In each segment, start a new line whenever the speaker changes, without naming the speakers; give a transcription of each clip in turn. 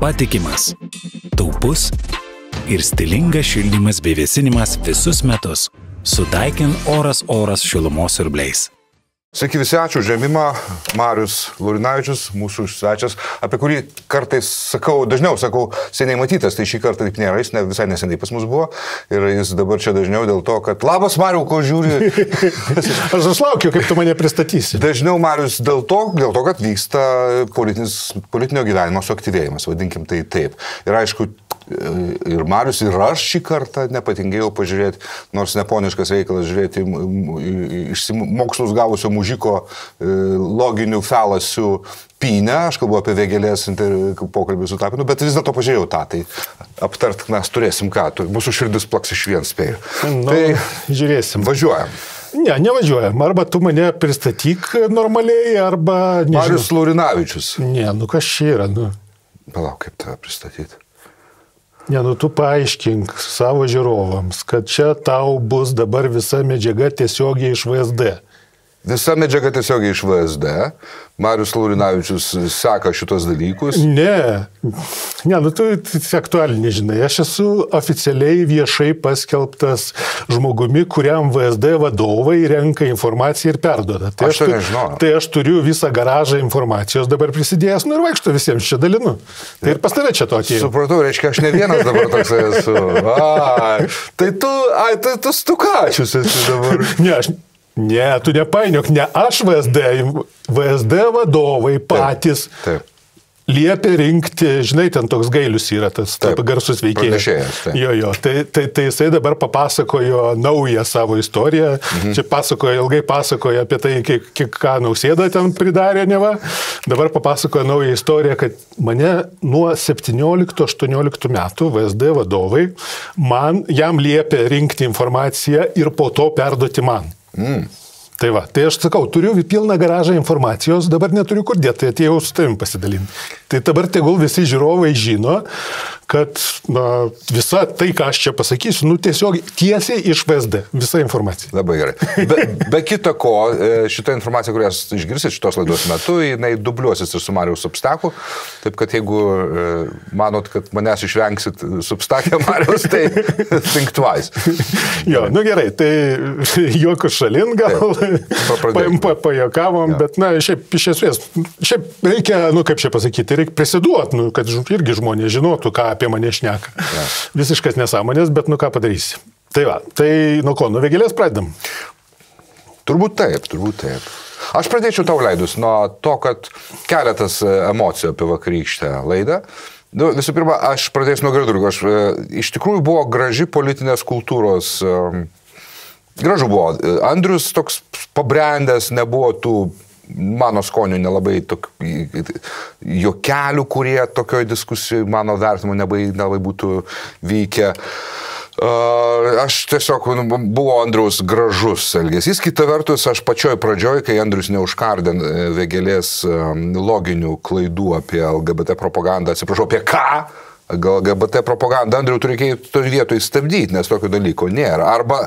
patikimas, taupus ir stilingas šildymas bei vėsinimas visus metus. Sudaikin oras oras šilumos siurbliais.
Sveiki visi, ačiū žemimą. Marius Lurinavičius, mūsų svečias, apie kurį kartais sakau, dažniau sakau, seniai matytas, tai šį kartą taip nėra, jis ne, visai neseniai pas mus buvo ir jis dabar čia dažniau dėl to, kad labas Mariu, ko žiūri.
Aš laukiu, kaip tu mane pristatysi.
Dažniau Marius dėl to, dėl to, kad vyksta politinio gyvenimo suaktyvėjimas, vadinkim tai taip. Ir aišku, ir Marius, ir aš šį kartą nepatingėjau pažiūrėti, nors neponiškas reikalas žiūrėti iš mokslus gavusio mužiko e, loginių falasių pynę, aš kalbu apie vėgelės pokalbį su Tapinu, bet vis dėlto pažiūrėjau tą, tai aptart mes turėsim ką, mūsų širdis plaks iš vien spėjų.
Nu,
tai
žiūrėsim.
Važiuojam.
Ne, nevažiuojam. Arba tu mane pristatyk normaliai, arba... Nežinau.
Marius Laurinavičius.
Ne, nu kas čia yra, nu.
Palauk, kaip tave pristatyti.
Ne, nu tu paaiškink savo žiūrovams, kad čia tau bus dabar visa medžiaga tiesiogiai iš VSD.
Visa medžiaga tiesiogiai iš VSD. Marius Laurinavičius seka šitos dalykus.
Ne, ne, nu tu aktualiai nežinai. Aš esu oficialiai viešai paskelbtas žmogumi, kuriam VSD vadovai renka informaciją ir perdoda.
Tai aš,
aš,
nežinau.
tai aš turiu visą garažą informacijos dabar prisidėjęs, nu ir vaikšto visiems čia dalinu. Tai ir pas tave čia tokie.
Supratau, reiškia, aš ne vienas dabar toks esu. A, tai tu, ai, tai tu stukačius esi dabar.
Ne, aš Ne, tu nepainiok, ne aš VSD, VSD vadovai patys.
Taip. taip
liepia rinkti, žinai, ten toks gailius yra tas taip, taip, garsus veikėjas.
Taip.
Jo, jo, tai, tai, tai jisai dabar papasakojo naują savo istoriją, mhm. čia pasakojo, ilgai pasakojo apie tai, kiek, kiek ką nausėda ten pridarė, neva, dabar papasakojo naują istoriją, kad mane nuo 17-18 metų VSD vadovai, man, jam liepia rinkti informaciją ir po to perduoti man. Mm. Tai va, tai aš sakau, turiu pilną garažą informacijos, dabar neturiu kur dėti, tai atėjau su tavim pasidalinti. Tai dabar tegul visi žiūrovai žino, kad na, visa tai, ką aš čia pasakysiu, nu tiesiog tiesiai iš VSD, visa informacija.
Labai gerai. Be, be kita ko, e, šitą informaciją, kurią išgirsit šitos laidos metu, jinai dubliuosis ir su Marijos substaku. Taip kad jeigu e, manot, kad manęs išvengsit substakė Marijos, tai think twice.
jo, nu gerai, tai juokus šalin gal, pajokavom, bet na, šiaip iš esmės, šiaip reikia, nu kaip čia pasakyti, reikia prisiduoti, nu, kad irgi žmonės žinotų, ką apie mane šneka. Ja. Visiškas nesąmonės, bet nu ką padarysi. Tai va, tai nuo ko, nuo vėgelės pradedam?
Turbūt taip, turbūt taip. Aš pradėčiau tau leidus nuo to, kad keletas e, emocijų apie vakarykštę laidą. Nu, visų pirma, aš pradėsiu nuo Gradurgo. Aš, e, iš tikrųjų buvo graži politinės kultūros. Um, gražu buvo. Andrius toks pabrendęs, nebuvo tų mano skonių nelabai tok, jokelių, kurie tokioje diskusijoje mano vertimu nelabai, nelabai būtų. Uh, aš tiesiog nu, buvo Andriaus gražus elgesys. Kita vertus, aš pačioj pradžioj, kai Andrius neužkardė e, vėgelės um, loginių klaidų apie LGBT propagandą, atsiprašau, apie ką, gal LGBT propaganda, Andriu, tu reikia toj vietoj stabdyti, nes tokio dalyko nėra. Arba,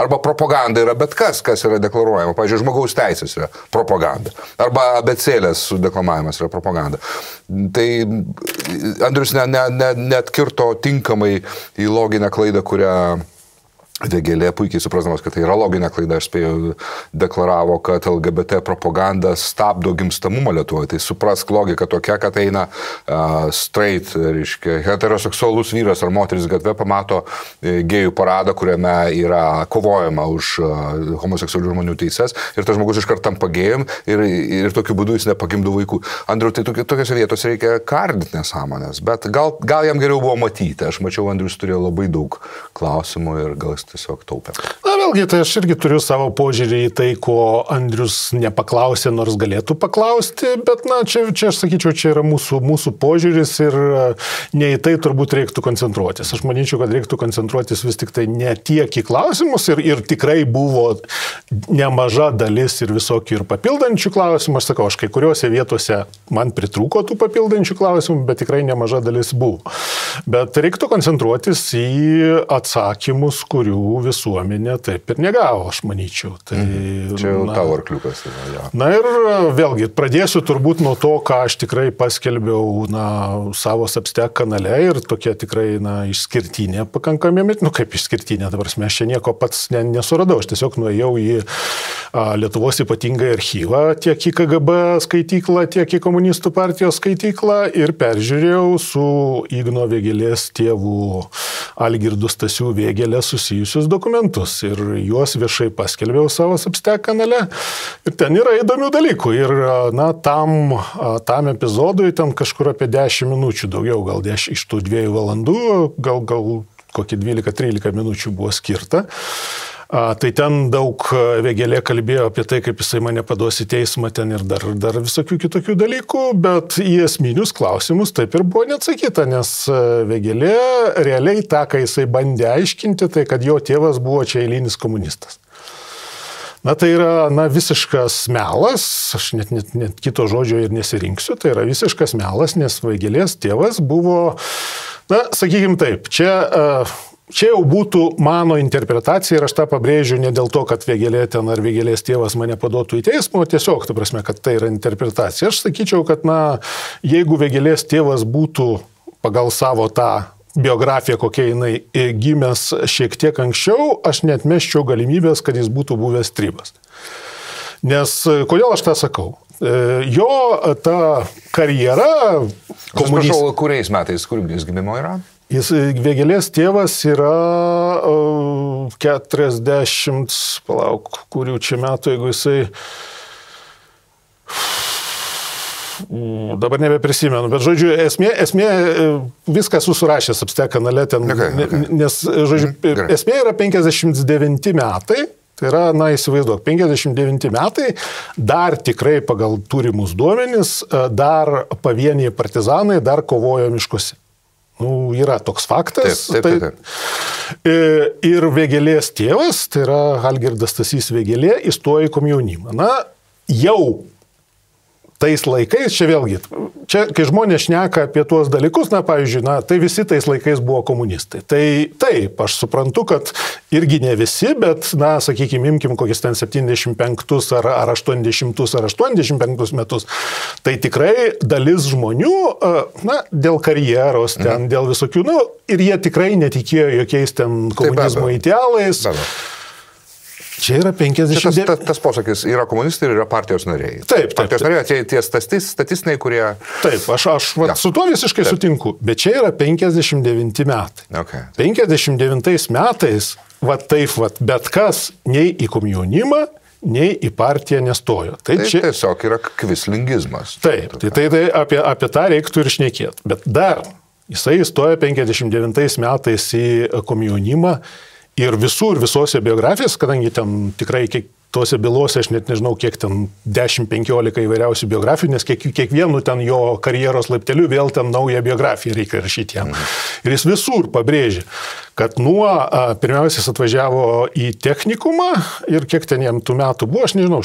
arba propaganda yra bet kas, kas yra deklaruojama. Pavyzdžiui, žmogaus teisės yra propaganda. Arba abecėlės deklamavimas yra propaganda. Tai Andrius net ne, ne, net kirto tinkamai į loginę klaidą, kurią Vėgelė puikiai suprasdamas, kad tai yra loginė klaida, aš spėjau, deklaravo, kad LGBT propaganda stabdo gimstamumą Lietuvoje. Tai suprask logika tokia, kad eina uh, straight, reiškia, heteroseksualus vyras ar moteris gatvė pamato e, gėjų paradą, kuriame yra kovojama už uh, homoseksualių žmonių teises ir tas žmogus iškart tampa gėjim ir, ir tokiu būdu jis nepagimdo vaikų. Andriu, tai tokiose vietose reikia kardinti nesąmonės, bet gal, gal jam geriau buvo matyti. Aš mačiau, Andrius turėjo labai daug klausimų ir gal jis tiesiog taupė.
Na vėlgi, tai aš irgi turiu savo požiūrį į tai, ko Andrius nepaklausė, nors galėtų paklausti, bet na, čia, čia aš sakyčiau, čia yra mūsų, mūsų požiūris ir e, ne į tai turbūt reiktų koncentruotis. Aš manyčiau, kad reiktų koncentruotis vis tik tai ne tiek į klausimus ir, ir tikrai buvo nemaža dalis ir visokių ir papildančių klausimų. Aš sakau, aš kai kuriuose vietose man pritrūko tų papildančių klausimų, bet tikrai nemaža dalis buvo. Bet reiktų koncentruotis į atsakymus, kurių visuomenė taip ir negavo, aš manyčiau. Tai,
mhm. Čia jau tavo arkliukas yra. Ja.
Na ir vėlgi, pradėsiu turbūt nuo to, ką aš tikrai paskelbiau na, savo Substack kanale ir tokia tikrai na, išskirtinė pakankamai, nu kaip išskirtinė, dabar mes čia nieko pats ne, nesuradau, aš tiesiog nuėjau į a, Lietuvos ypatingą archyvą, tiek į KGB skaityklą, tiek į Komunistų partijos skaityklą ir peržiūrėjau su Igno Vėgelės tėvų Algirdu Stasių Vėgelė susijusius dokumentus ir juos viešai paskelbiau savo Substack kanale. Ir ten yra įdomių dalykų. Ir na, tam, tam epizodui ten kažkur apie 10 minučių, daugiau gal 10 iš tų dviejų valandų, gal, gal kokie 12-13 minučių buvo skirta. Tai ten daug Vėgelė kalbėjo apie tai, kaip jisai mane paduos į teismą, ten ir dar, dar visokių kitokių dalykų, bet į esminius klausimus taip ir buvo neatsakyta, nes Vėgelė realiai tą, ką jisai bandė aiškinti, tai kad jo tėvas buvo čia eilinis komunistas. Na tai yra na, visiškas melas, aš net, net, net kito žodžio ir nesirinksiu, tai yra visiškas melas, nes Vaigelės tėvas buvo, na, sakykime taip, čia uh, Čia jau būtų mano interpretacija ir aš tą pabrėžiu ne dėl to, kad Vėgelė ten ar Vėgelės tėvas mane paduotų į teismą, o tiesiog, ta prasme, kad tai yra interpretacija. Aš sakyčiau, kad, na, jeigu Vėgelės tėvas būtų pagal savo tą biografiją, kokia jinai gimęs šiek tiek anksčiau, aš net meščiau galimybės, kad jis būtų buvęs trybas. Nes kodėl aš tą sakau? E, jo ta karjera...
Komunist... Atsiprašau, kuriais metais, kur jis gimimo yra?
Jis Vėgelės tėvas yra uh, 40, palauk, kurių čia metų, jeigu jisai dabar nebeprisimenu, bet žodžiu, esmė, esmė viską susirašęs apstek kanale ten, okay, okay. nes, žodžiu, mm, esmė yra 59 metai. Tai yra, na, įsivaizduok, 59 metai, dar tikrai pagal turimus duomenis, dar pavieniai partizanai dar kovojo miškuose. Nu, yra toks faktas. Taip, taip, taip, taip. Tai, ir Vėgelės tėvas, tai yra Halgirdas Tasys Vėgelė, įstojo į komjaunimą. Na, jau tais laikais, čia vėlgi, čia kai žmonės šneka apie tuos dalykus, na, pavyzdžiui, na, tai visi tais laikais buvo komunistai. Tai taip, aš suprantu, kad irgi ne visi, bet, na, sakykime, imkim kokius ten 75 ar, ar 80 ar 85 metus, tai tikrai dalis žmonių, na, dėl karjeros, ten, mhm. dėl visokių, na, ir jie tikrai netikėjo jokiais ten komunizmo taip, idealais. Be be. Čia yra 50.
Čia tas, tas, tas posakis yra komunistai ir yra partijos nariai.
Taip, taip.
Partijos nariai, tie, tie statis, statistiniai, kurie...
Taip, aš, aš ja. su tuo visiškai taip. sutinku, bet čia yra 59 metai.
Okay.
59 metais, va taip, va, bet kas nei į komjaunimą, nei į partiją nestojo.
Tai, tai čia tiesiog yra kvislingizmas.
Taip, tai, tai, tai apie, apie tą reiktų ir šnekėti. Bet dar jisai įstojo 59 metais į komjaunimą Ir visur, visose biografijose, kadangi ten tikrai kiek, tuose bylose aš net nežinau, kiek ten 10-15 įvairiausių biografijų, nes kiek, kiekvienu ten jo karjeros laipteliu vėl ten naują biografiją reikia rašyti jam. Mhm. Ir jis visur pabrėžia, kad nuo, pirmiausia, jis atvažiavo į technikumą ir kiek ten jam tų metų buvo, aš nežinau,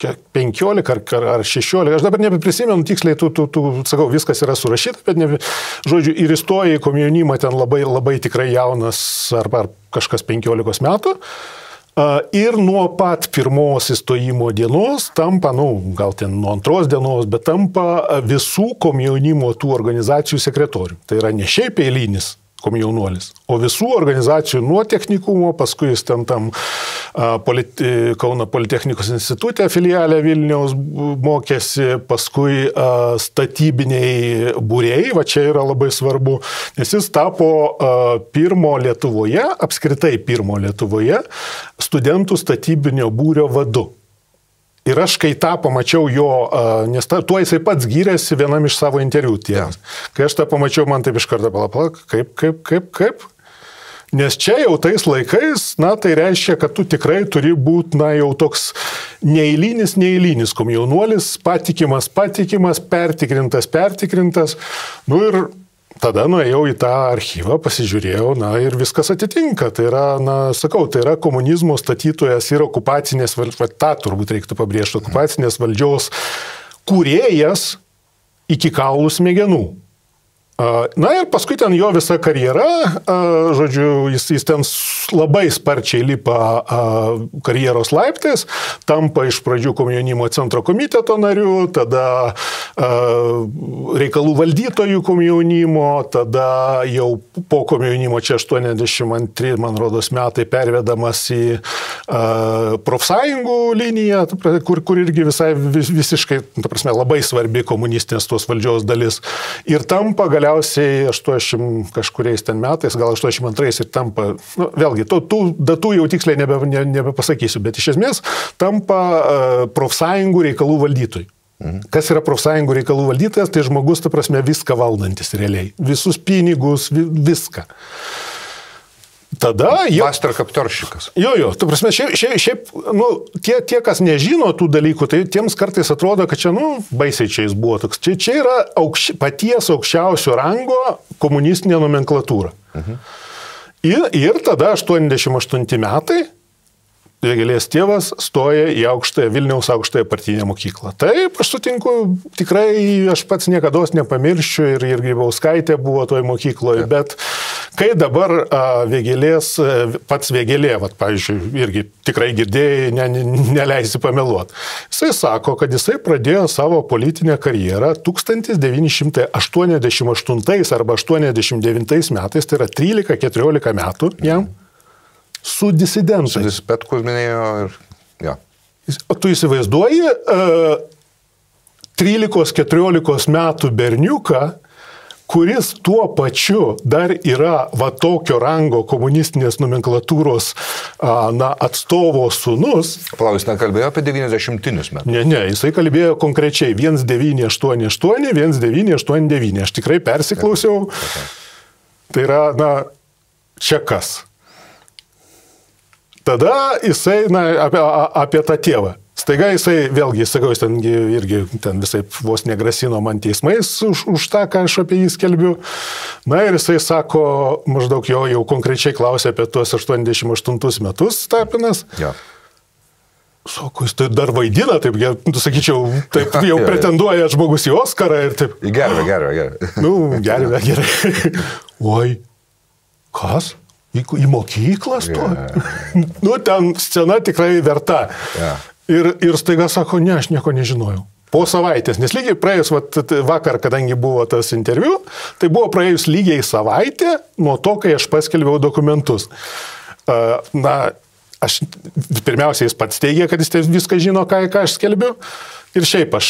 15 ar, ar, ar 16, aš dabar nebeprisimenu tiksliai, tu, tu, tu, sakau, viskas yra surašyta, bet, ne, žodžiu, ir įstoja į komjaunimą ten labai, labai tikrai jaunas ar, ar kažkas 15 metų. Ir nuo pat pirmos įstojimo dienos tampa, na, nu, gal ten nuo antros dienos, bet tampa visų komjaunimo tų organizacijų sekretorių. Tai yra ne šiaip eilinis komjaunuolis. O visų organizacijų nuo technikumo, paskui jis ten tam politi, Kauno Politechnikos institutė filialė Vilniaus mokėsi, paskui statybiniai būrėjai, va čia yra labai svarbu, nes jis tapo pirmo Lietuvoje, apskritai pirmo Lietuvoje, studentų statybinio būrio vadu. Ir aš kai tą pamačiau jo, nes ta, tuo jisai pats gyrėsi vienam iš savo interviu tėvas. Ja. Kai aš tą pamačiau, man taip iš karto palapalak, kaip, kaip, kaip, kaip. Nes čia jau tais laikais, na, tai reiškia, kad tu tikrai turi būti, na, jau toks neįlynis, neįlynis komjaunuolis, patikimas, patikimas, pertikrintas, pertikrintas. Nu ir Tada nuėjau į tą archyvą, pasižiūrėjau, na ir viskas atitinka. Tai yra, na, sakau, tai yra komunizmo statytojas ir okupacinės, tą turbūt reiktų pabrėžti, okupacinės valdžios kūrėjas iki kaulų smegenų. Na ir paskui ten jo visa karjera, žodžiu, jis, jis ten labai sparčiai lipa karjeros laiptais, tampa iš pradžių komjaunimo centro komiteto nariu, tada reikalų valdytojų komjaunimo, tada jau po komjaunimo čia 82, man rodos, metai pervedamas į profsąjungų liniją, kur, kur irgi visai visiškai, ta prasme, labai svarbi komunistinės tos valdžios dalis. Ir tampa galiausiai galiausiai 80 kažkuriais ten metais, gal 82 ir tampa, nu, vėlgi, tų, tų datų jau tiksliai nebe, ne, nebepasakysiu, bet iš esmės tampa uh, profsąjungų reikalų valdytojai. Mhm. Kas yra profsąjungų reikalų valdytojas, tai žmogus, ta prasme, viską valdantis realiai. Visus pinigus, vi, viską. Tada
jau. Master kaptoršikas.
Jo, jo, tu prasme, šiaip, šiaip, šiaip nu, tie, tie, kas nežino tų dalykų, tai tiems kartais atrodo, kad čia, nu, baisiai čia jis buvo toks. Čia, čia yra aukš, paties aukščiausio rango komunistinė nomenklatūra. Mhm. Ir, ir tada 88 metai Vėgėlės tėvas stoja į aukštąją Vilniaus aukštąją partinę mokyklą. Taip, aš sutinku, tikrai aš pats niekada nepamiršiu ir, ir Grybauskaitė buvo toje mokykloje, Taip. bet kai dabar a, Vėgėlės, pats Vėgėlė, vat, pavyzdžiui, irgi tikrai girdėjai, ne, ne, neleisi pameluoti, jisai sako, kad jisai pradėjo savo politinę karjerą 1988 arba 89 metais, tai yra 13-14 metų jam. Mhm su disidentais.
Petkus minėjo ir... Ja.
Tu įsivaizduoji uh, e, 13-14 metų berniuką, kuris tuo pačiu dar yra va tokio rango komunistinės nomenklatūros na, atstovo sunus.
Palaus, nekalbėjo apie 90-inius metus.
Ne, ne, jisai kalbėjo konkrečiai 1988, 1989. Aš tikrai persiklausiau. Okay. Tai yra, na, čia kas? Tada jisai, na, apie, apie tą tėvą. Staiga jisai, vėlgi, sakau, jis ten irgi ten visai vos negrasino man teismais už, už tą, ką aš apie jį skelbiu. Na ir jisai sako, maždaug jo jau konkrečiai klausė apie tuos 88 metus Tapinas.
Ja.
Sako, jis tai dar vaidina, taip, tu sakyčiau, taip jau pretenduoja žmogus į Oscarą ir taip.
Į gervę, gervę, gervę.
Nu, gervę, gerai. Oi, kas? Į, į mokyklą stovi. Yeah. nu, ten scena tikrai verta. Yeah. Ir, ir staiga sako, ne, aš nieko nežinojau. Po savaitės, nes lygiai praėjus vat, vakar, kadangi buvo tas interviu, tai buvo praėjus lygiai savaitė nuo to, kai aš paskelbiau dokumentus. Na, aš pirmiausia, jis pats teigia, kad jis viską žino, ką, ką aš skelbiu. Ir šiaip aš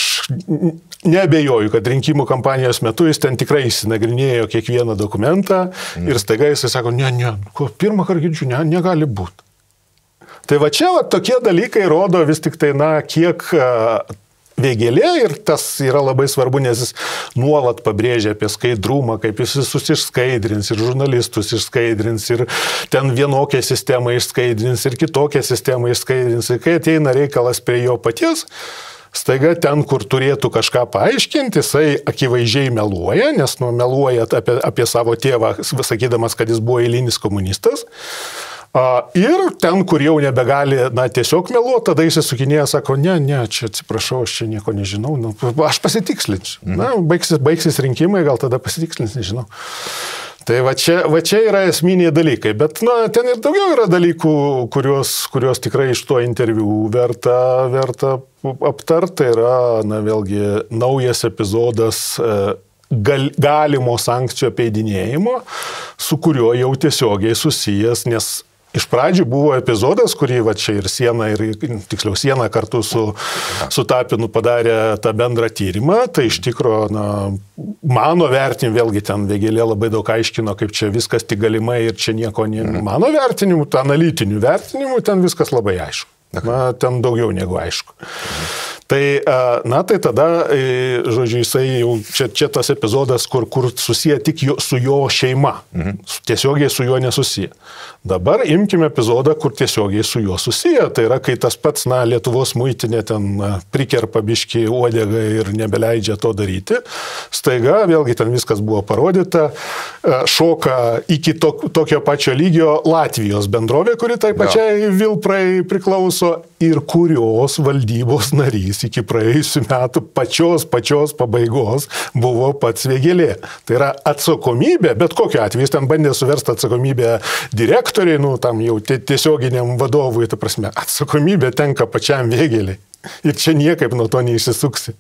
nebejoju, kad rinkimų kampanijos metu jis ten tikrai įsinagrinėjo kiekvieną dokumentą mm. ir staiga jisai sako, ne, ne, ko pirmą kartą girdžiu, ne, negali būti. Tai va čia va, tokie dalykai rodo vis tik tai, na, kiek vėgėlė ir tas yra labai svarbu, nes jis nuolat pabrėžia apie skaidrumą, kaip jis visus išskaidrins ir žurnalistus išskaidrins ir ten vienokią sistemą išskaidrins ir kitokią sistemą išskaidrins ir kai ateina reikalas prie jo paties, Staiga ten, kur turėtų kažką paaiškinti, jisai akivaizdžiai meluoja, nes nu, meluoja apie, apie savo tėvą, sakydamas, kad jis buvo eilinis komunistas. Ir ten, kur jau nebegali, na, tiesiog meluoti, tada jis sukinėja, sako, ne, ne, čia atsiprašau, aš čia nieko nežinau, nu, aš pasitikslinsiu. Mhm. Na, baigsis, baigsis rinkimai, gal tada pasitikslins, nežinau. Tai va čia, va čia yra esminiai dalykai, bet na, ten ir daugiau yra dalykų, kuriuos, kuriuos tikrai iš to interviu verta, verta aptarti. Tai yra, na vėlgi, naujas epizodas e, gal, galimo sankcijų apeidinėjimo, su kuriuo jau tiesiogiai susijęs, nes Iš pradžių buvo epizodas, kurį va čia ir siena, ir tiksliau siena kartu su, su Tapinu padarė tą bendrą tyrimą. Tai iš tikrųjų, na, mano vertinimu, vėlgi ten Vėgėlė labai daug aiškino, kaip čia viskas tik galimai ir čia nieko nėra. Mhm. Mano vertinimu, analitiniu vertinimu, ten viskas labai aišku. Na, ten daugiau negu aišku. Tai, na, tai tada, žodžiu, jisai jau čia, čia tas epizodas, kur, kur susiję tik jo, su jo šeima. Mhm. Tiesiogiai su juo nesusiję. Dabar imkime epizodą, kur tiesiogiai su juo susiję. Tai yra, kai tas pats, na, Lietuvos muitinė ten prikerpa biški uodegą ir nebeleidžia to daryti. Staiga, vėlgi ten viskas buvo parodyta, šoka iki to, tokio pačio lygio Latvijos bendrovė, kuri tai pačiai Vilprai priklauso ir kurios valdybos narys iki praėjusių metų pačios pačios pabaigos buvo pats Vėgelė. Tai yra atsakomybė, bet kokiu atveju jis ten bandė suversti atsakomybę direktoriai, nu tam jau tiesioginiam vadovui, ta prasme, atsakomybė tenka pačiam Vėgeliai. Ir čia niekaip nuo to neišsisuksi.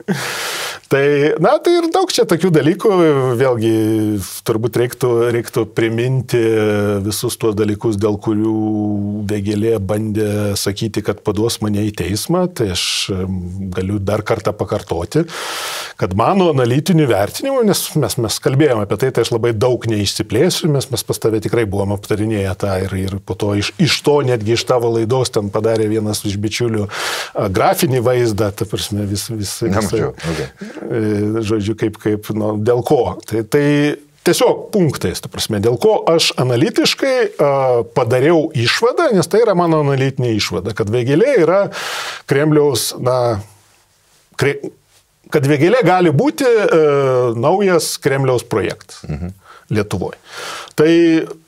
Tai, na, tai ir daug čia tokių dalykų, vėlgi, turbūt reiktų, reiktų priminti visus tuos dalykus, dėl kurių Vėgelė bandė sakyti, kad paduos mane į teismą, tai aš galiu dar kartą pakartoti, kad mano analitiniu vertinimu, nes mes, mes kalbėjome apie tai, tai aš labai daug neišsiplėsiu, mes, mes pas tave tikrai buvom aptarinėję tą ir, ir po to iš, iš to netgi iš tavo laidos ten padarė vienas iš bičiulių grafinį vaizdą, ta prasme, vis, vis,
Nemačiau. Okay.
E, žodžiu, kaip, kaip, nu, dėl ko. Tai, tai tiesiog punktais, ta prasme, dėl ko aš analitiškai uh, padariau išvadą, nes tai yra mano analitinė išvada, kad Vėgelė yra Kremliaus, na, kre, kad Vėgelė gali būti uh, naujas Kremliaus projektas. Mhm. Lietuvoje. Tai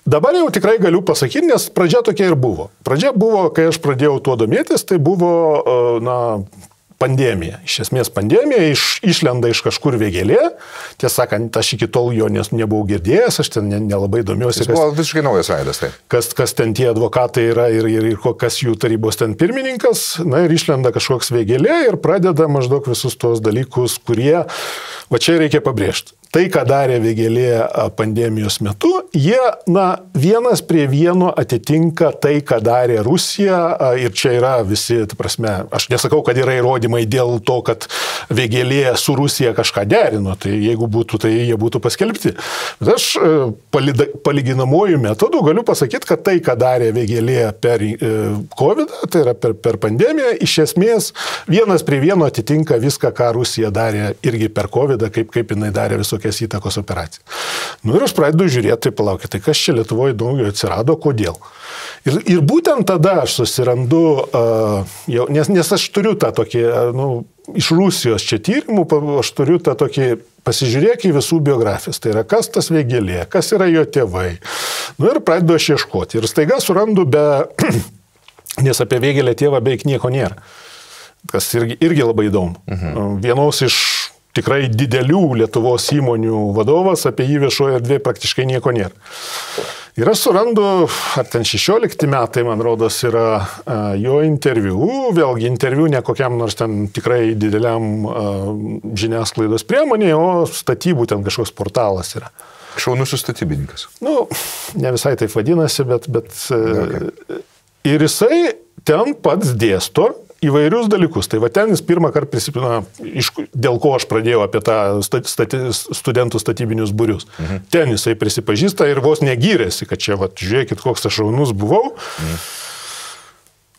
dabar jau tikrai galiu pasakyti, nes pradžia tokia ir buvo. Pradžia buvo, kai aš pradėjau tuo domėtis, tai buvo, e, na, pandemija. Iš esmės pandemija iš, išlenda iš kažkur vėgelė. Tiesą sakant, aš iki tol jo nes, nebuvau girdėjęs, aš ten nelabai domiuosi.
Jis buvo kas, visiškai naujas veidas, tai.
Kas, kas ten tie advokatai yra ir, ir, ir kas jų tarybos ten pirmininkas. Na ir išlenda kažkoks vėgelė ir pradeda maždaug visus tuos dalykus, kurie, va čia reikia pabrėžti tai, ką darė Vėgelė pandemijos metu, jie, na, vienas prie vieno atitinka tai, ką darė Rusija ir čia yra visi, ta prasme, aš nesakau, kad yra įrodymai dėl to, kad Vėgelė su Rusija kažką derino, tai jeigu būtų, tai jie būtų paskelbti. Bet aš palyginamuoju metodu galiu pasakyti, kad tai, ką darė Vėgelė per COVID, tai yra per, per pandemiją, iš esmės vienas prie vieno atitinka viską, ką Rusija darė irgi per COVID, kaip, kaip jinai darė visokių tokias įtakos operacijas. Nu ir aš pradedu žiūrėti, tai palaukit, tai kas čia Lietuvoje naujo atsirado, kodėl. Ir, ir būtent tada aš susirandu, uh, jau, nes, nes aš turiu tą tokį, uh, nu, iš Rusijos čia tyrimų, aš turiu tą tokį, pasižiūrėk į visų biografijas, tai yra kas tas vėgelė, kas yra jo tėvai. Nu ir pradedu aš ieškoti. Ir staiga surandu be, nes apie vėgelę tėvą beveik nieko nėra. Kas irgi, irgi labai įdomu. Mhm. Vienos iš tikrai didelių Lietuvos įmonių vadovas, apie jį viešoje erdvėje praktiškai nieko nėra. Ir aš surandu, ar ten 16 metai, man rodos, yra a, jo interviu, vėlgi interviu ne kokiam nors ten tikrai dideliam a, žiniasklaidos priemonėje, o statybų ten kažkoks portalas yra.
Šaunus sustatybininkas.
Nu, ne visai taip vadinasi, bet... bet okay. Ir jisai ten pats dėsto įvairius dalykus. Tai va ten jis pirmą kartą prisipina, dėl ko aš pradėjau apie tą stati, studentų statybinius būrius. Mhm. Ten jisai prisipažįsta ir vos negyrėsi, kad čia, va, žiūrėkit, koks aš šaunus buvau. Mhm.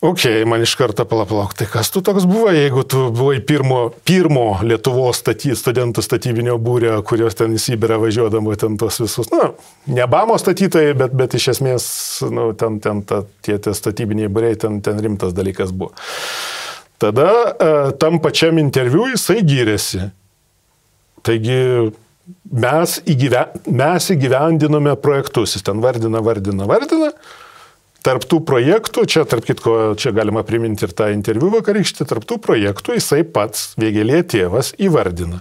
Ok, man iš karto palapalauk, tai kas tu toks buvo, jeigu tu buvai pirmo, pirmo Lietuvos staty, studentų statybinio būrio, kurios ten į Sibirą važiuodavo, ten tos visus, na, ne Bamo statytojai, bet, bet iš esmės, nu, ten, ten ta, tie, tie statybiniai būriai, ten, ten rimtas dalykas buvo. Tada e, tam pačiam interviu jisai gyrėsi. Taigi mes, įgyven, mes įgyvendinome projektus, jis ten vardina, vardina, vardina. Tarptų projektų, čia tarp kitko, čia galima priminti ir tą interviu vakarykštį, tarptų projektų jisai pats, vėgelė tėvas, įvardina,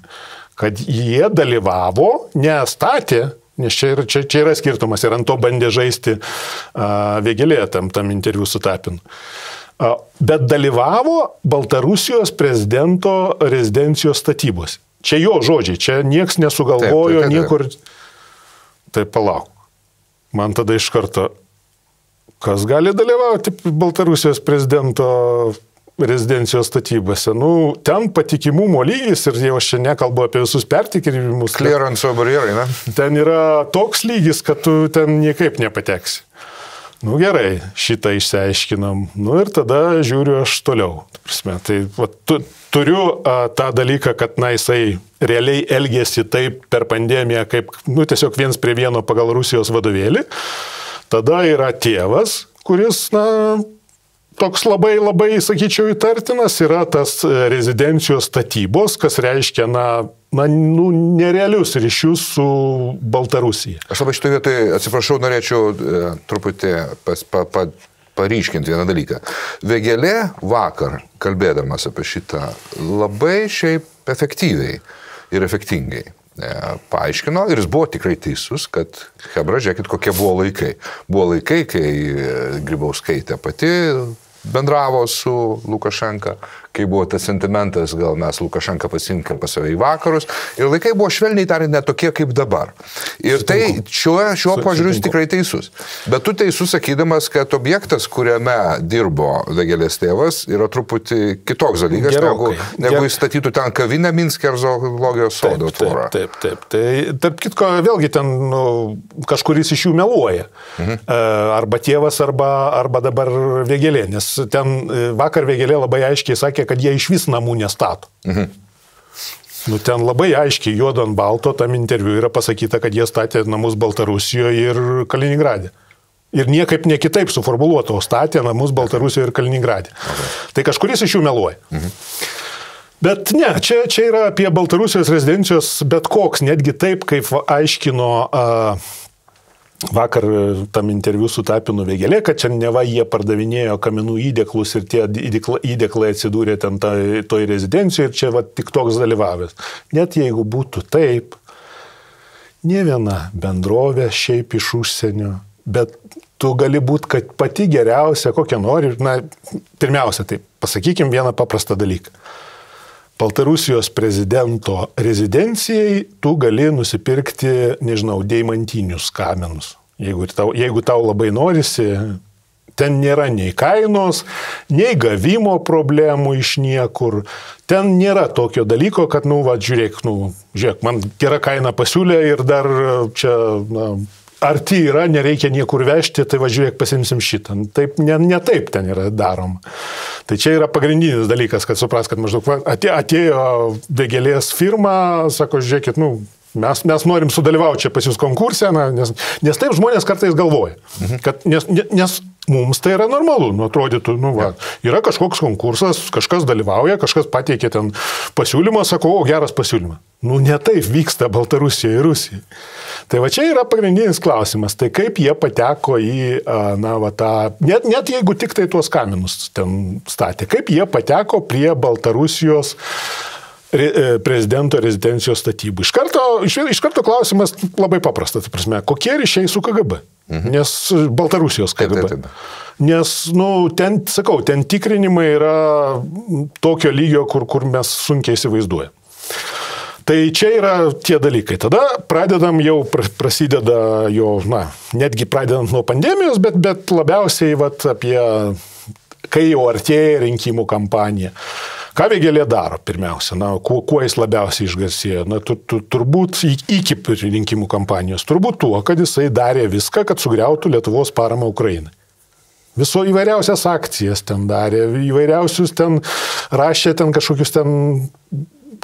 kad jie dalyvavo, nestatė, nes čia, yra, čia, čia yra skirtumas ir ant to bandė žaisti uh, vėgelė tam, tam interviu su Tapinu. Uh, bet dalyvavo Baltarusijos prezidento rezidencijos statybos. Čia jo žodžiai, čia nieks nesugalvojo, taip, taip, taip. niekur. Tai palauk. Man tada iš karto Kas gali dalyvauti Baltarusijos prezidento rezidencijos statybose. Nu, ten patikimumo lygis, ir jau aš čia nekalbu apie visus pertikrimus.
Clearance barjerai, ne?
Ten yra toks lygis, kad tu ten niekaip nepateksi. Nu gerai, šitą išsiaiškinam. Nu ir tada žiūriu aš toliau. Prasme, tai va, tu, turiu a, tą dalyką, kad na jisai realiai elgėsi taip per pandemiją, kaip, nu tiesiog viens prie vieno pagal Rusijos vadovėlį. Tada yra tėvas, kuris, na, toks labai, labai, sakyčiau, įtartinas yra tas e, rezidencijos statybos, kas reiškia, na, na nu, nerealius ryšius su Baltarusija.
Aš labai šitoje vietoje, atsiprašau, norėčiau e, truputį pas, pa, pa, paryškinti vieną dalyką. Vėgelė vakar, kalbėdamas apie šitą, labai šiaip efektyviai ir efektingai paaiškino ir jis buvo tikrai teisus, kad, hebra, žiūrėkit, kokie buvo laikai. Buvo laikai, kai e, Grybauskaitė pati bendravo su Lukašenka, kai buvo tas sentimentas, gal mes Lukašenką pasimkėm pas save į vakarus. Ir laikai buvo švelniai tariant netokie kaip dabar. Ir tai šiuo, šiuo požiūriu jis tikrai teisus. Bet tu teisus sakydamas, kad objektas, kuriame dirbo Vegelės tėvas, yra truputį kitoks dalykas,
Gerokai.
negu, negu jis statytų ten kavinę Minskė ar zoologijos sodo tvorą.
Taip, taip, taip. Tai tarp kitko, vėlgi ten nu, kažkuris iš jų meluoja. Mhm. Arba tėvas, arba, arba dabar Vėgelė. Nes ten e, vakar Vėgelė labai aiškiai sakė, sakė, kad jie iš vis namų nestato. Mhm. Nu, ten labai aiškiai, juodo ant balto, tam interviu yra pasakyta, kad jie statė namus Baltarusijoje ir Kaliningradė. Ir niekaip ne kitaip suformuoluoto, statė namus Baltarusijoje ir Kaliningradė. Okay. Tai kažkuris iš jų meluoja. Mhm. Bet ne, čia, čia yra apie Baltarusijos rezidencijos bet koks, netgi taip, kaip aiškino uh, Vakar e, tam interviu su Tapinu Vėgelė, kad čia neva jie pardavinėjo kaminų įdėklus ir tie įdėklai atsidūrė ten toj, toj rezidencijoje ir čia va, tik toks dalyvavęs. Net jeigu būtų taip, ne viena bendrovė šiaip iš užsienio, bet tu gali būti, kad pati geriausia, kokia nori. Na, pirmiausia, tai pasakykim vieną paprastą dalyką. Baltarusijos prezidento rezidencijai tu gali nusipirkti, nežinau, deimantinius kamenus. Jeigu tau, jeigu tau labai norisi, ten nėra nei kainos, nei gavimo problemų iš niekur. Ten nėra tokio dalyko, kad, nu, va, žiūrėk, nu, žiūrėk, man gera kaina pasiūlė ir dar čia, na, arti yra, nereikia niekur vežti, tai važiuok pasimsim šitą. Taip, ne, ne taip ten yra daroma. Tai čia yra pagrindinis dalykas, kad supras, kad maždaug atėjo vėgelės firma, sako, žiūrėkit, nu, Mes, mes norim sudalyvauti čia pas jūs konkursė, na, nes, nes taip žmonės kartais galvoja. Kad, nes, nes mums tai yra normalu, nu, atrodytų, nu, va, yra kažkoks konkursas, kažkas dalyvauja, kažkas pateikė ten pasiūlymą, sako, o geras pasiūlymas. Nu, ne taip vyksta Baltarusijoje ir Rusijoje. Tai va čia yra pagrindinis klausimas, tai kaip jie pateko į, na, va, tą, net, net jeigu tik tai tuos kaminus ten statė, kaip jie pateko prie Baltarusijos e, prezidento rezidencijos statybų. Iš karto, iš, iš karto klausimas labai paprastas, tai prasme, kokie ryšiai su KGB? Mhm. Nes Baltarusijos KGB. Taip, taip, taip. Nes, nu, ten, sakau, ten tikrinimai yra tokio lygio, kur, kur mes sunkiai įsivaizduojame. Tai čia yra tie dalykai. Tada pradedam jau, prasideda jo, na, netgi pradedant nuo pandemijos, bet, bet labiausiai vat, apie, kai jau artėja rinkimų kampanija. Ką Vėgelė daro pirmiausia, na, kuo, kuo jis labiausiai išgarsėjo? Na, tu, tu, turbūt iki rinkimų kampanijos, turbūt tuo, kad jisai darė viską, kad sugriautų Lietuvos paramą Ukrainai. Viso įvairiausias akcijas ten darė, įvairiausius ten rašė ten kažkokius ten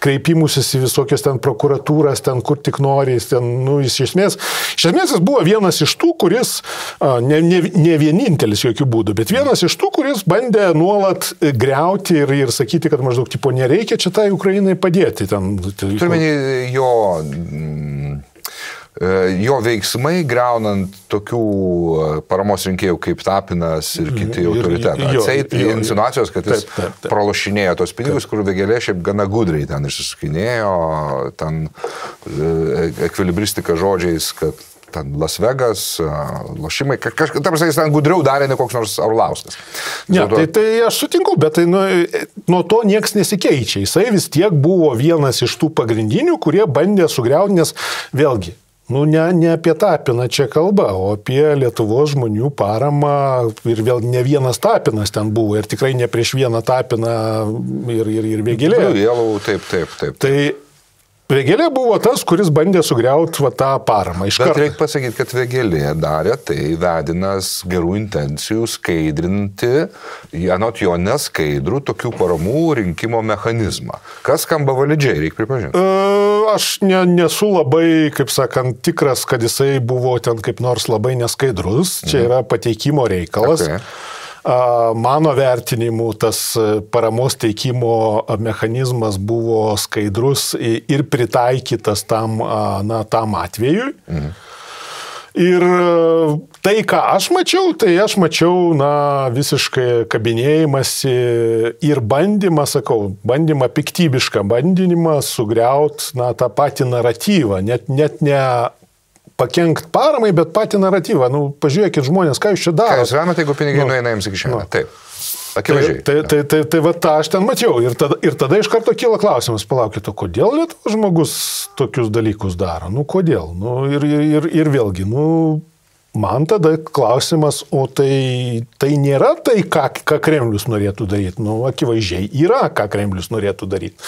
kreipimusis į visokias ten prokuratūras, ten kur tik nori, jis ten, nu, jis iš esmės, iš esmės jis buvo vienas iš tų, kuris, ne, ne, ne vienintelis jokių būdų, bet vienas iš tų, kuris bandė nuolat greuti ir, ir sakyti, kad maždaug, tipo, nereikia čia tai Ukrainai padėti. Ten,
Turime jo E, jo veiksmai, greunant tokių e, paramos rinkėjų kaip Tapinas ir kiti autoritetai. Atseit insinuacijos, kad jis taip, taip, taip. pralošinėjo tos pinigus, kur Vėgelė šiaip gana gudriai ten išsisukinėjo, ten e, ekvilibristika žodžiais, kad ten Las Vegas, lošimai, kažkas, tam jis ten gudriau darė ne koks nors Orlauskas.
Ne, tai, tai aš sutinku, bet tai nu, nuo to niekas nesikeičia. Jisai vis tiek buvo vienas iš tų pagrindinių, kurie bandė sugriauti, nes vėlgi Nu, ne, ne apie Tapiną čia kalba, o apie Lietuvos žmonių paramą ir vėl ne vienas Tapinas ten buvo ir tikrai ne prieš vieną Tapiną ir, ir, ir Vėgėlė.
Vėlau, taip, taip, taip.
Tai Vėgelė buvo tas, kuris bandė sugriauti va, tą paramą. Iš
karto reikia pasakyti, kad Vėgelė darė tai vedinas gerų intencijų skaidrinti, anot jo neskaidrų, tokių paramų rinkimo mechanizmą. Kas skamba validžiai, reikia pripažinti.
E, aš ne, nesu labai, kaip sakant, tikras, kad jisai buvo ten kaip nors labai neskaidrus. Čia mhm. yra pateikimo reikalas. Okay. Mano vertinimu tas e, paramos teikimo mechanizmas buvo skaidrus ir pritaikytas tam, na, tam atvejui. Mhm. Ir e, tai, ką aš mačiau, tai aš mačiau, na, visiškai kabinėjimąsi ir bandymą, sakau, bandymą piktybišką, bandymą sugriauti, na, tą patį naratyvą, net, net ne pakenkt paramai, bet patį naratyvą. Nu, pažiūrėkit žmonės, ką jūs čia darote.
Jūs remiate, jeigu pinigai nu, nueina jums iki šiandien? Nu. Taip. Akivaizdžiai.
Tai, tai, tai, tai, tai va tą aš ten mačiau. Ir tada, ir tada iš karto kyla klausimas, palaukit, o kodėl Lietuvos žmogus tokius dalykus daro? Nu, kodėl? Nu, ir, ir, ir, ir vėlgi, nu, Man tada klausimas, o tai, tai nėra tai, ką, ką Kremlius norėtų daryti. Nu, akivaizdžiai yra, ką Kremlius norėtų daryti.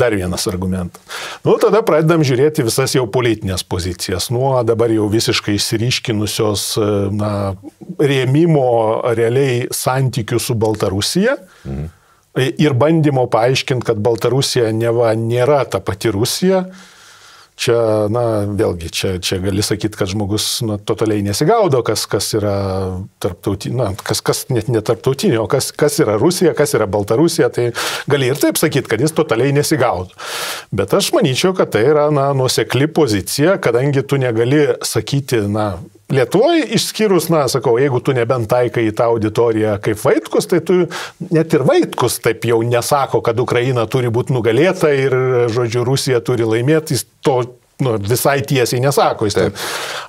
Dar vienas argumentas. Nu, tada pradedam žiūrėti visas jau politinės pozicijas. Nuo dabar jau visiškai išsiriškinusios na, rėmimo realiai santykių su Baltarusija. Mhm. Ir bandymo paaiškinti, kad Baltarusija neva nėra ta pati Rusija. Čia, na, vėlgi, čia, čia gali sakyti, kad žmogus na, totaliai nesigaudo, kas, kas yra tarptautinė, na, kas, kas net netarptautinė, o kas, kas yra Rusija, kas yra Baltarusija, tai gali ir taip sakyti, kad jis totaliai nesigaudo. Bet aš manyčiau, kad tai yra, na, nuosekli pozicija, kadangi tu negali sakyti, na, Lietuvoje išskyrus, na, sakau, jeigu tu nebent taikai į tą auditoriją kaip Vaitkus, tai tu net ir Vaitkus taip jau nesako, kad Ukraina turi būti nugalėta ir, žodžiu, Rusija turi laimėti, jis to nu, visai tiesiai nesako, jis ten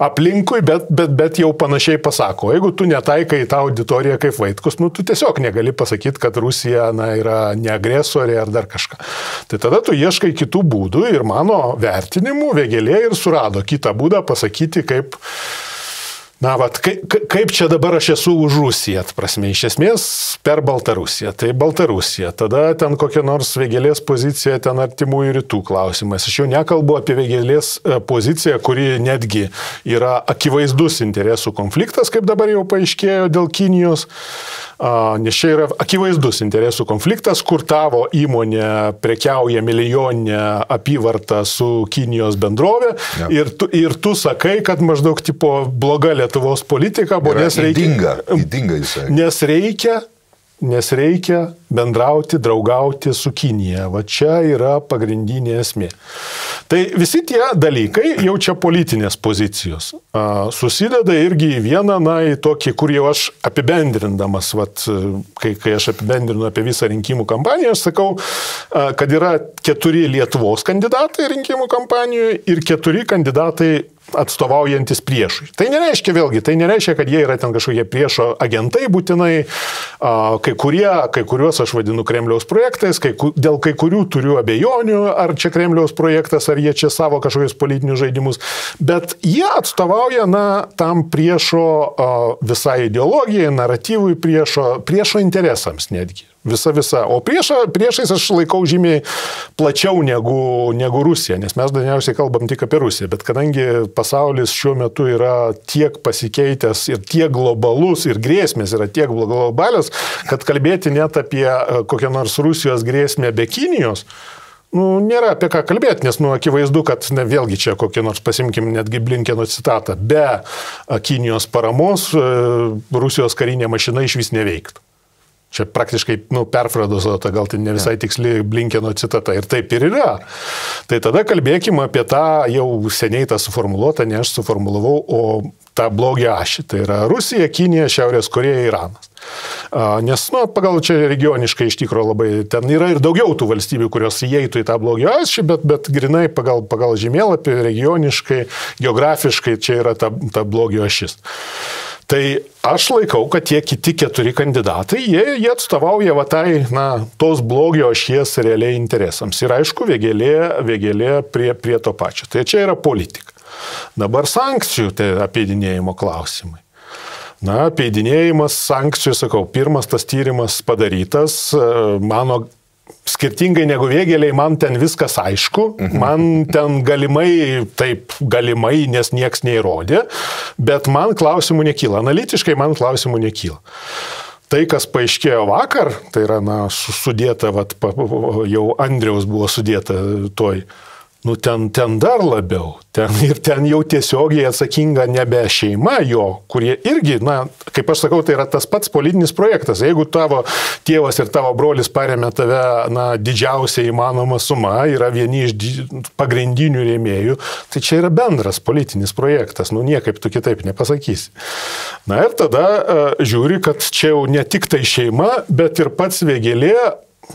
aplinkui, bet, bet, bet jau panašiai pasako. Jeigu tu netaikai į tą auditoriją kaip Vaitkus, nu, tu tiesiog negali pasakyti, kad Rusija na, yra ne agresorė ar dar kažką. Tai tada tu ieškai kitų būdų ir mano vertinimu Vėgelė ir surado kitą būdą pasakyti, kaip Na, vat, kaip, kaip čia dabar aš esu už Rusiją, prasme, iš esmės per Baltarusiją. Tai Baltarusija, tada ten kokia nors vėgelės pozicija, ten artimųjų rytų klausimas. Aš jau nekalbu apie vėgelės e, poziciją, kuri netgi yra akivaizdus interesų konfliktas, kaip dabar jau paaiškėjo dėl Kinijos. Nes čia yra akivaizdus interesų konfliktas, kur tavo įmonė prekiauja milijoninę apyvartą su Kinijos bendrovė ja. ir, tu, ir tu sakai, kad maždaug tipo bloga Lietuvos politika, buvo nes reikia.
Įdinga, įdinga jisai.
Nes reikia nes reikia bendrauti, draugauti su Kinija. Va čia yra pagrindinė esmė. Tai visi tie dalykai jau čia politinės pozicijos. Susideda irgi į vieną, na, į tokį, kur jau aš apibendrindamas, vat, kai, kai aš apibendrinu apie visą rinkimų kampaniją, aš sakau, kad yra keturi Lietuvos kandidatai rinkimų kampanijoje ir keturi kandidatai atstovaujantis priešui. Tai nereiškia vėlgi, tai nereiškia, kad jie yra ten kažkokie priešo agentai būtinai, kai, kurie, kai kuriuos aš vadinu Kremliaus projektais, kai, dėl kai kurių turiu abejonių, ar čia Kremliaus projektas, ar jie čia savo kažkokius politinius žaidimus, bet jie atstovauja, na, tam priešo visai ideologijai, naratyvui priešo, priešo interesams netgi. Visa, visa. O priešą, priešais aš laikau žymiai plačiau negu, negu Rusija, nes mes dažniausiai kalbam tik apie Rusiją. Bet kadangi pasaulis šiuo metu yra tiek pasikeitęs ir tiek globalus ir grėsmės yra tiek globalios, kad kalbėti net apie e, kokią nors Rusijos grėsmę be Kinijos, nu, nėra apie ką kalbėti, nes nu, akivaizdu, kad ne, vėlgi čia kokie nors pasimkim netgi Blinkeno citatą, be Kinijos paramos e, Rusijos karinė mašina iš vis neveiktų. Čia praktiškai, nu, perfraduzuota, gal tai ne visai tiksli Blinkeno citata. Ir taip ir yra. Tai tada kalbėkime apie tą jau seniai tą suformuoluotą, ne aš suformulavau, o tą blogį ašį. Tai yra Rusija, Kinija, Šiaurės Koreja, Iranas. Nes, nu, pagal čia regioniškai iš tikrųjų labai, ten yra ir daugiau tų valstybių, kurios įeitų į tą blogį ašį, bet, bet grinai pagal, pagal žemėlapį, regioniškai, geografiškai čia yra ta, ta blogio ašis. Tai aš laikau, kad tie kiti keturi kandidatai, jie, jie atstovauja va tai, na, tos blogio ašies realiai interesams. Ir aišku, vėgelė, vėgelė prie, prie to pačio. Tai čia yra politika. Dabar sankcijų tai apeidinėjimo klausimai. Na, apeidinėjimas sankcijų, sakau, pirmas tas tyrimas padarytas, mano skirtingai negu vėgėliai, man ten viskas aišku, mhm. man ten galimai, taip galimai, nes nieks neįrodė, bet man klausimų nekyla, analitiškai man klausimų nekyla. Tai, kas paaiškėjo vakar, tai yra, na, sudėta, vat, jau Andriaus buvo sudėta toj Nu, ten, ten dar labiau. Ten, ir ten jau tiesiogiai atsakinga nebe šeima jo, kurie irgi, na, kaip aš sakau, tai yra tas pats politinis projektas. Jeigu tavo tėvas ir tavo brolis paremė tave, na, didžiausia įmanoma suma, yra vieni iš pagrindinių rėmėjų, tai čia yra bendras politinis projektas. Nu, niekaip tu kitaip nepasakysi. Na ir tada uh, žiūri, kad čia jau ne tik tai šeima, bet ir pats vėgėlė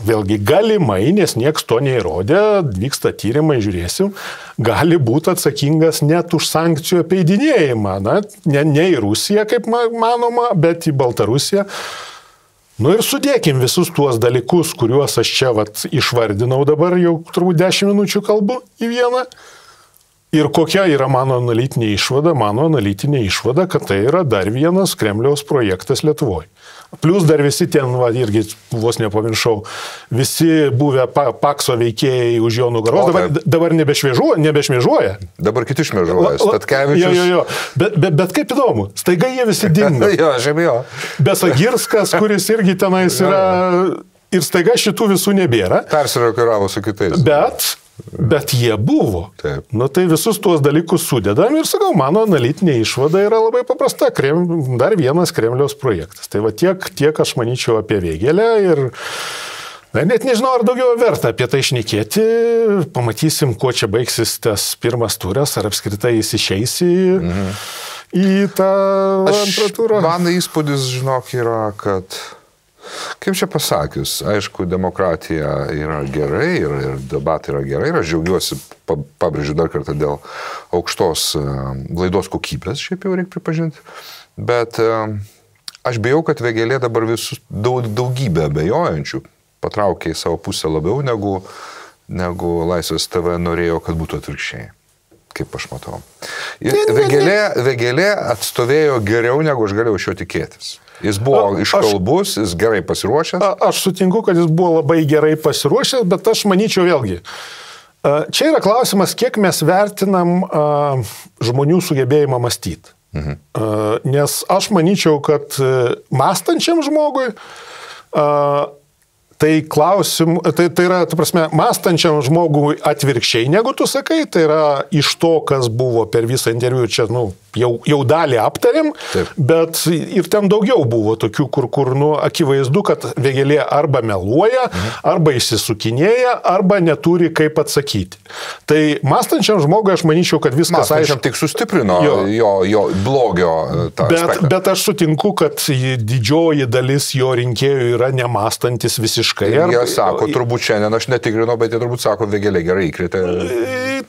Vėlgi galimai, nes nieks to neįrodė, vyksta tyrimai, žiūrėsim, gali būti atsakingas net už sankcijų apeidinėjimą. Na, ne, ne į Rusiją, kaip manoma, bet į Baltarusiją. Nu ir sudėkim visus tuos dalykus, kuriuos aš čia vat, išvardinau dabar, jau turbūt 10 minučių kalbu į vieną. Ir kokia yra mano analitinė išvada? Mano analitinė išvada, kad tai yra dar vienas Kremliaus projektas Lietuvoje. Plus dar visi ten, va, irgi vos nepamiršau, visi buvę pa, pakso veikėjai už jo nugaros, dabar, dabar nebešmėžuoja, nebešmėžuoja.
Dabar kiti šmėžuoja, Statkevičius.
Jo, jo, jo. Bet, bet, bet kaip įdomu, staiga jie visi dingo.
jo, žemėjo.
Besagirskas, kuris irgi tenais yra ir staiga šitų visų nebėra.
Persirokiravo su kitais.
Bet Bet jie buvo.
Taip.
Nu tai visus tuos dalykus sudedam ir sakau, mano analitinė išvada yra labai paprasta. Krem, dar vienas Kremliaus projektas. Tai va tiek, tiek aš manyčiau apie Vėgelę ir Na, net nežinau, ar daugiau verta apie tai išnekėti. Pamatysim, kuo čia baigsis tas pirmas turas, ar apskritai jis išeis į, mhm. į tą antrą turą.
Man įspūdis, žinok, yra, kad Kaip čia pasakius, aišku, demokratija yra gerai ir, ir debatai yra gerai ir aš džiaugiuosi, pabrėžiu dar kartą, dėl aukštos e, laidos kokybės, šiaip jau reikia pripažinti, bet e, aš bijau, kad Vėgelė dabar visus daug, daugybę abejojančių patraukė į savo pusę labiau negu, negu Laisvės TV norėjo, kad būtų atvirkščiai kaip aš matau. Ir Vėgelė, Vėgelė atstovėjo geriau, negu aš galėjau iš jo tikėtis. Jis buvo iškalbus, jis gerai pasiruošęs.
A, aš sutinku, kad jis buvo labai gerai pasiruošęs, bet aš manyčiau vėlgi. Čia yra klausimas, kiek mes vertinam a, žmonių sugebėjimą mąstyti. Mhm. A, nes aš manyčiau, kad e, mąstančiam žmogui a, Tai klausim, tai, tai yra, tu prasme, mąstančiam žmogui atvirkščiai, negu tu sakai, tai yra iš to, kas buvo per visą interviu, čia, nu, jau, jau dalį aptarėm, Taip. bet ir ten daugiau buvo tokių, kur, kur, nu, akivaizdu, kad vėgelė arba meluoja, mhm. arba išsisukinėja, arba neturi kaip atsakyti. Tai mąstančiam žmogui aš manyčiau, kad viskas
aišku. tik sustiprino jo, jo, jo blogio.
E, bet, aspektą. bet aš sutinku, kad didžioji dalis jo rinkėjų yra nemastantis visiškai visiškai.
Ar... Jie sako, turbūt šiandien aš netikrinau, bet jie turbūt sako, vėgelė gerai įkritė.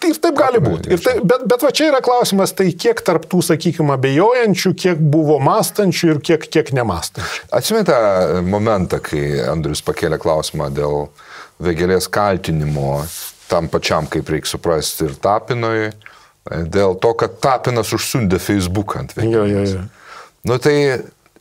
Tai taip gali būti. Ir tai, bet, bet va čia yra klausimas, tai kiek tarptų, sakykime, abejojančių, kiek buvo mąstančių ir kiek, kiek nemastančių.
Atsimeta momentą, kai Andrius pakėlė klausimą dėl vėgelės kaltinimo tam pačiam, kaip reikia suprasti, ir Tapinoj, dėl to, kad Tapinas užsundė Facebook ant vėgelės. Jo, jo, jo. Nu tai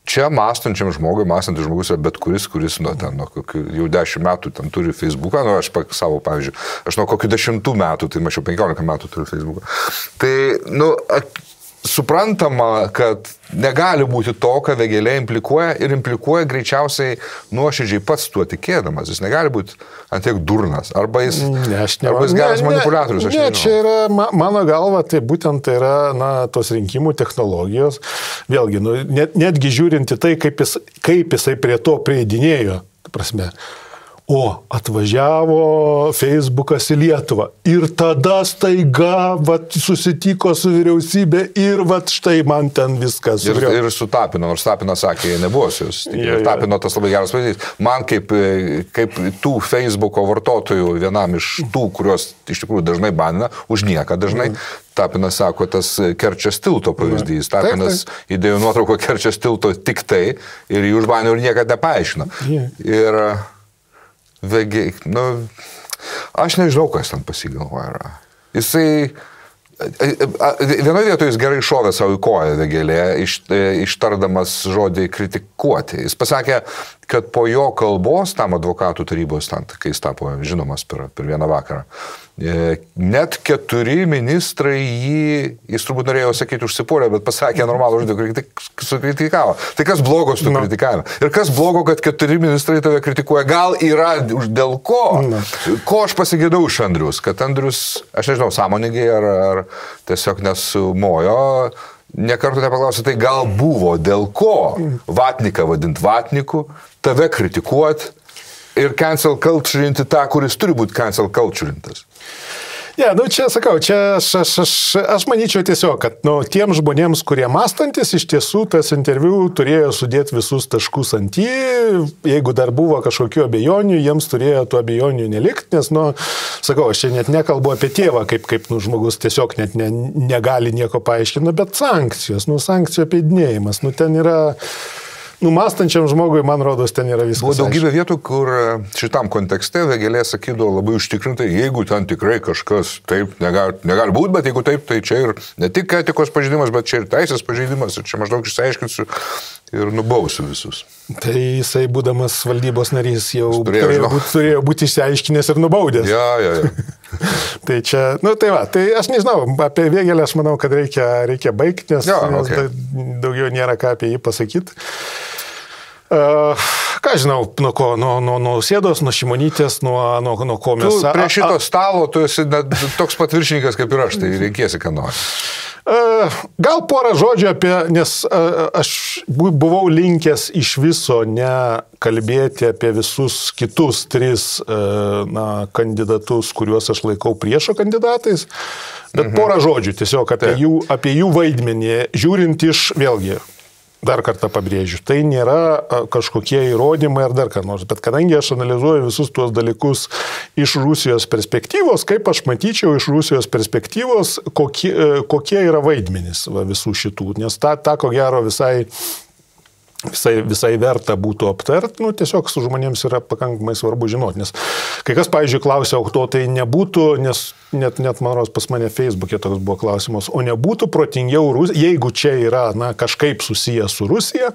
čia mąstančiam žmogui, mąstantis žmogus yra bet kuris, kuris nuo ten, nuo kokių, jau dešimt metų ten turi Facebooką, nu aš savo, pavyzdžiui, aš nuo kokių dešimtų metų, tai mačiau penkiolika metų turiu Facebooką. Tai, nu, suprantama, kad negali būti to, ką vėgėlė implikuoja ir implikuoja greičiausiai nuoširdžiai pats tuo tikėdamas. Jis negali būti antiek durnas. Arba jis, ne, ne, arba jis geras ne, manipuliatorius.
Ne, ne čia yra, mano galva, tai būtent tai yra na, tos rinkimų technologijos. Vėlgi, nu, net, netgi žiūrint į tai, kaip, jis, kaip jisai prie to prieidinėjo. Prasme, O atvažiavo Facebookas į Lietuvą ir tada staiga vat, susitiko su vyriausybė ir vat, štai man ten viskas.
Ir, ir su Tapino, nors Tapinas sakė, jie nebuvo susitikę. Ir Tapino tas labai geras pavyzdys. Man kaip, kaip tų Facebooko vartotojų, vienam iš tų, kuriuos iš tikrųjų dažnai banina, už nieką dažnai, mm. Tapinas sako, tas Kerčias tilto pavyzdys. Tapinas taip, taip. įdėjo nuotrauką Kerčias tilto tik tai ir jų užbanė ir niekada nepaaiškino. Yeah. Ir vegi, nu, aš nežinau, kas ten pasigalvoja. Jisai Vienoje vietoje jis gerai šovė savo į koją vėgelė, iš, ištardamas žodį kritikuoti. Jis pasakė, kad po jo kalbos tam advokatų tarybos, tam, kai jis tapo žinomas per, per vieną vakarą, e, net keturi ministrai jį, jis turbūt norėjo sakyti užsipolę, bet pasakė normalų žodį, sukritikavo. Tai kas blogo su no. kritikavime? Ir kas blogo, kad keturi ministrai tave kritikuoja? Gal yra dėl ko? No. Ko aš pasigėdau iš Andrius? Kad Andrius, aš nežinau, sąmoningai ar, ar tiesiog nesumojo nekartų nepaklausė, tai gal buvo dėl ko vatniką vadinti vatniku, tave kritikuoti ir cancel culturinti tą, kuris turi būti cancel culturintas.
Ne, nu čia sakau, čia aš, aš, aš, aš manyčiau tiesiog, kad nu, tiem žmonėms, kurie mąstantis, iš tiesų tas interviu turėjo sudėti visus taškus ant jį, jeigu dar buvo kažkokių abejonių, jiems turėjo tų abejonių nelikti, nes, nu, sakau, aš čia net nekalbu apie tėvą, kaip, kaip nu, žmogus tiesiog net ne, negali nieko paaiškinti, bet sankcijos, nu, sankcijų apeidinėjimas, nu, ten yra numastančiam žmogui, man rodos, ten yra viskas.
Buvo daugybė aišku. vietų, kur e, šitam kontekste Vėgelė sakydavo labai užtikrintai, jeigu ten tikrai kažkas taip negali, negali būti, bet jeigu taip, tai čia ir ne tik etikos pažeidimas, bet čia ir teisės pažeidimas, ir čia maždaug išsiaiškinsiu ir nubausiu visus.
Tai jisai, būdamas valdybos narys, jau turėjo, turėjo, būti, turėjo būti išsiaiškinęs ir nubaudęs.
Ja, ja, ja.
tai čia, nu tai va, tai aš nežinau, apie Vėgelę aš manau, kad reikia, reikia baigti, nes, ja, nes okay. daugiau nėra ką apie jį pasakyti. Uh, ką žinau, nuo ko, nuo, nuo, nuo sėdos, nuo šimonytės, nuo, nuo, nuo ko mes.
Tu prie šito stalo tu esi toks pat viršininkas kaip ir aš, tai reikėsi ką nors.
Uh, gal porą žodžių apie, nes uh, aš buvau linkęs iš viso nekalbėti apie visus kitus tris uh, na, kandidatus, kuriuos aš laikau priešo kandidatais, bet mhm. porą žodžių tiesiog apie, jų, apie jų vaidmenį, žiūrint iš, vėlgi, dar kartą pabrėžiu, tai nėra kažkokie įrodymai ar dar ką nors, bet kadangi aš analizuoju visus tuos dalykus iš Rusijos perspektyvos, kaip aš matyčiau iš Rusijos perspektyvos, kokie, e, kokie yra vaidmenys va, visų šitų, nes tą, tą ko gero visai visai, visai verta būtų aptart, nu, tiesiog su žmonėms yra pakankamai svarbu žinoti. Nes kai kas, pavyzdžiui, klausia, o to tai nebūtų, nes net, net man rodos pas mane Facebook'e toks buvo klausimas, o nebūtų protingiau, jeigu čia yra na, kažkaip susijęs su Rusija,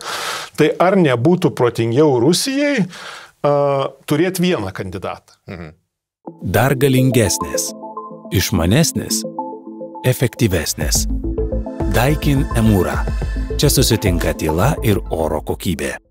tai ar nebūtų protingiau Rusijai uh, turėti vieną kandidatą? Mhm.
Dar galingesnės, išmanesnės, efektyvesnės. Daikin Emūra Čia susitinka tyla ir oro kokybė.